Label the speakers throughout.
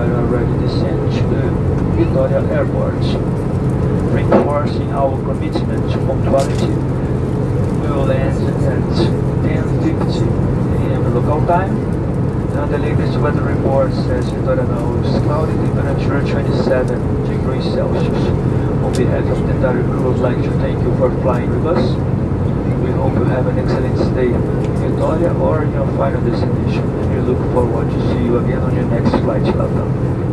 Speaker 1: are already descending to the Vitória Airport. Reinforcing our commitment to punctuality, we will land at 10.50 am local time. Now the latest weather report says Vitória now is cloudy temperature 27 degrees Celsius. On behalf of the entire crew, I'd like to thank you for flying with us. We hope you have an excellent in Vitória or your final destination. And we look forward to see you again on your next flight Latam.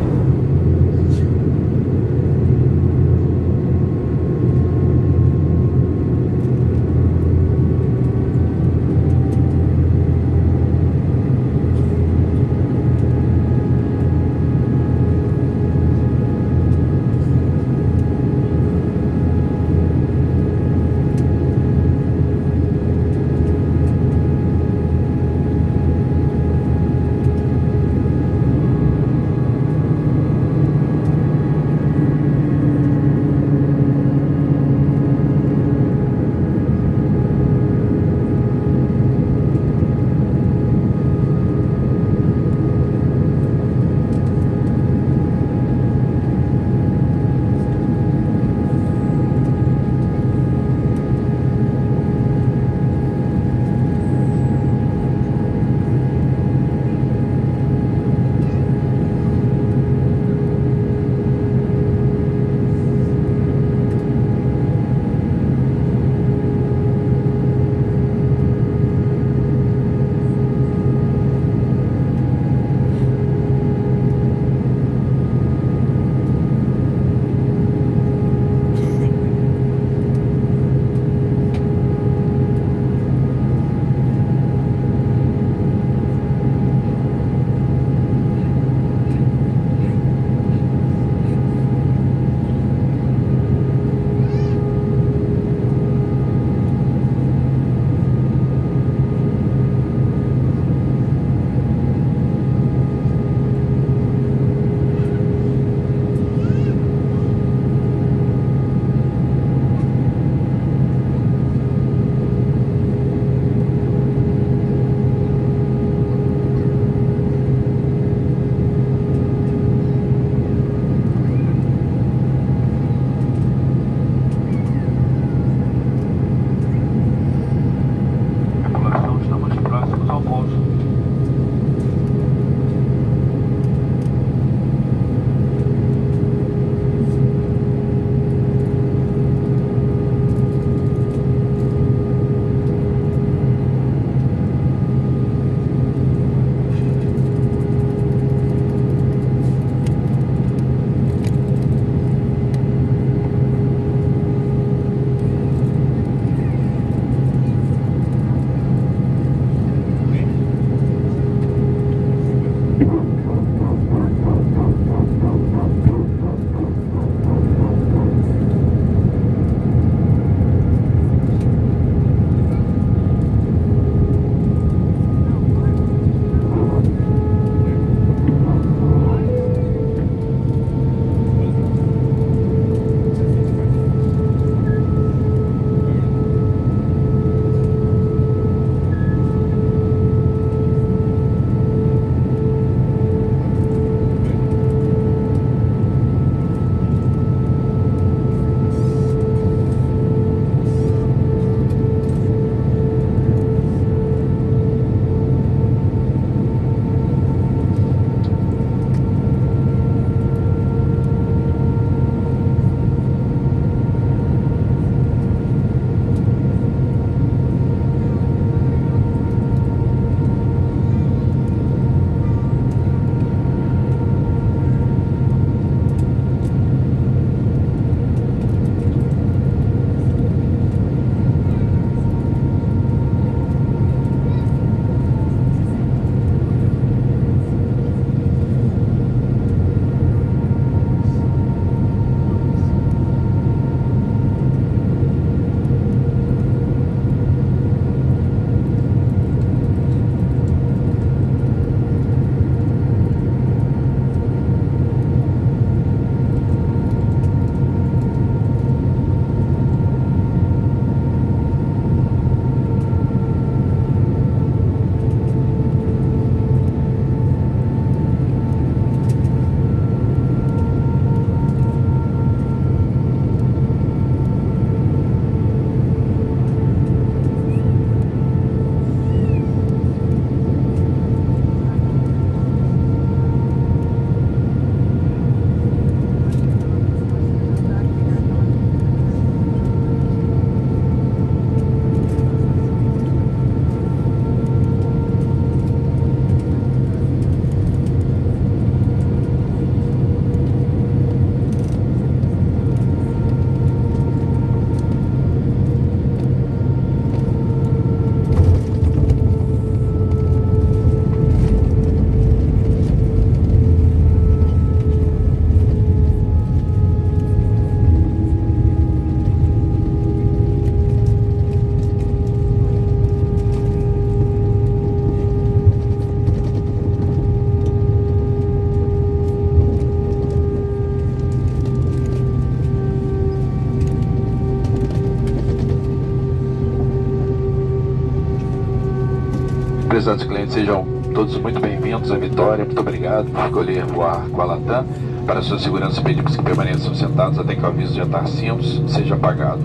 Speaker 2: Prezados clientes, sejam todos muito bem-vindos à Vitória. Muito obrigado por escolher voar com a Latam. Para sua segurança, pedimos que permaneçam sentados até que o aviso de atar cintos seja apagado.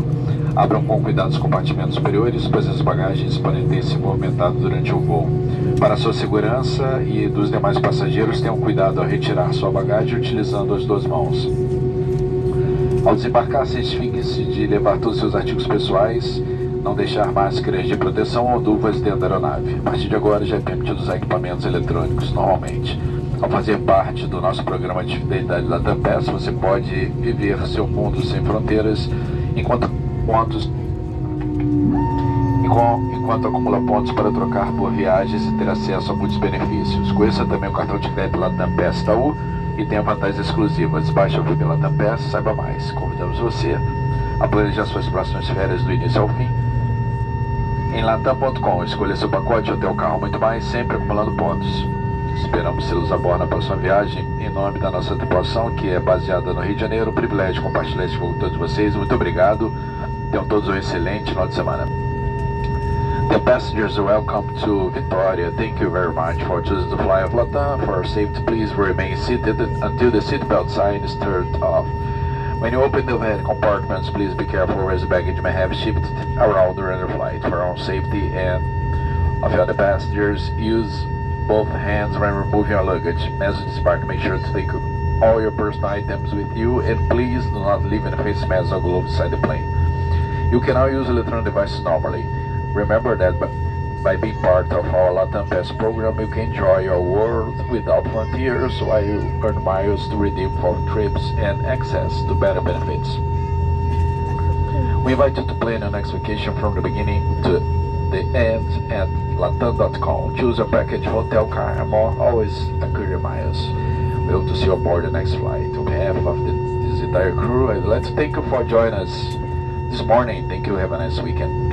Speaker 2: Abram com cuidado os compartimentos superiores, pois as bagagens podem ter se movimentado durante o voo. Para sua segurança e dos demais passageiros, tenham cuidado ao retirar sua bagagem utilizando as duas mãos. Ao desembarcar, certifique-se de levar todos os seus artigos pessoais, não deixar máscaras de proteção ou luvas dentro da aeronave. A partir de agora já é permitido usar equipamentos eletrônicos normalmente. Ao fazer parte do nosso programa de fidelidade da Tampes, você pode viver seu mundo sem fronteiras enquanto pontos enquanto acumula pontos para trocar por viagens e ter acesso a muitos benefícios. Conheça também o cartão de crédito Latam Pass e tenha vantagens exclusivas. Baixe o app Latam Pass, saiba mais. Convidamos você a planejar suas próximas férias do início ao fim. Em latam.com, escolha seu pacote, hotel, carro, muito mais, sempre acumulando pontos. Esperamos tê-los a bordo na próxima viagem. Em nome da nossa tripulação, que é baseada no Rio de Janeiro, um privilégio compartilhar este com todos vocês. Muito obrigado. Tenham todos um excelente final de semana. The passengers welcome to Victoria. Thank you very much for choosing to fly of Latam. For safety, please remain seated until the seatbelt sign is turned off. When you open the overhead compartments, please be careful as the baggage may have shifted around during the flight. For our safety and of the other passengers, use both hands when removing your luggage. As you disembark, make sure to take all your personal items with you and please do not leave any face masks or gloves inside the plane. You can now use electronic devices normally. Remember that by being part of our Latam Pass program, you can enjoy your world without frontiers while you earn miles to redeem for trips and access to better benefits. We invite you to plan your next vacation from the beginning to the end at latam.com. Choose a package, hotel, car, and more. Always accrue miles. We hope to see you aboard the next flight. On behalf of the, this entire crew, I'd like to thank you for joining us this morning. Thank you. Have a nice weekend.